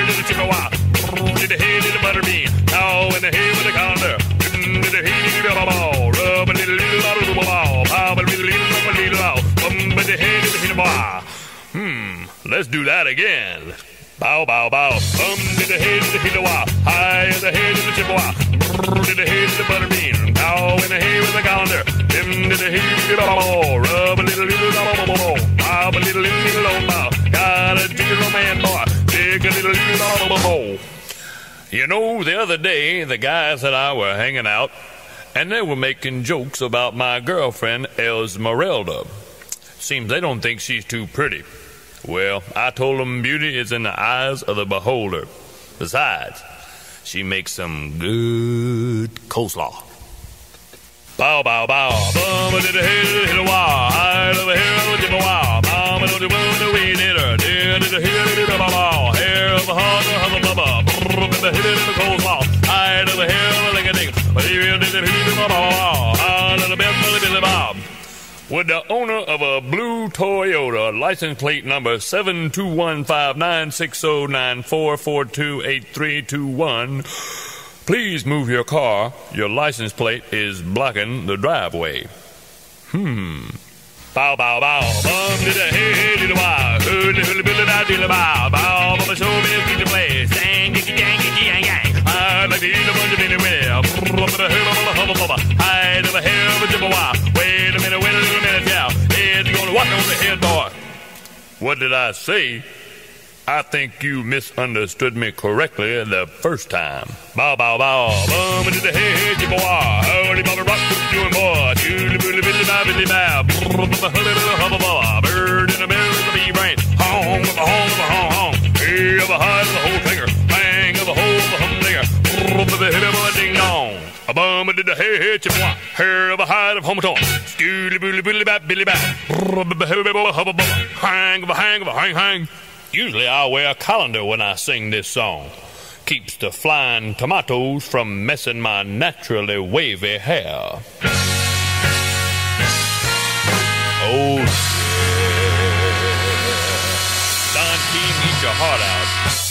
hair to the. Did the hay to butterbean. In the hay with the colander. Did the hay to the ball. Rub a little little the ball. A little little little. Bump hay to the. Hmm, let's do that again. Bow, bow, bow. Bum the hay to the. High in the hay to the chippewa. The hay to the butterbean. Now in the hay with the colander. The hay ball. Rub a little little ball. You know, the other day, the guys and I were hanging out, and they were making jokes about my girlfriend, Esmeralda. Seems they don't think she's too pretty. Well, I told them beauty is in the eyes of the beholder. Besides, she makes some good coleslaw. Bow, bow, bow. Bum, a hill, hit a wow. A hill, did a ding. But he did bow, bow. Would the owner of a blue Toyota, license plate number 721596094428321, please move your car. Your license plate is blocking the driveway. Hmm. Bow, bow, bow. Bum, did a hey, a wow. Hoodly, hoodly, billy, bow, bow. Bow, Wait a minute, wait a little minute now. Here's gonna walk over the head door. What did I say? I think you misunderstood me correctly the first time. Bow, bow, bow. Bum into the head, Chippewa. Howdy, bobby, rock, you doing boy. Doodly, boodly, billy, bow, billy, bow. Bird in the middle of the brain. Home of a home of a home. Hey of a hide of a whole finger. Bang of a hole of a humdinger. Brrr of a hit of a ding dong. A bum did the hey hey chippewa. Hair of a hide of homaton. Scoodly boodly boodly bap billy a bubba. Hang of a hang of a hang hang. Usually I wear a colander when I sing this song. Keeps the flying tomatoes from messing my naturally wavy hair. Oh, yeah. Don Team, eat your heart out.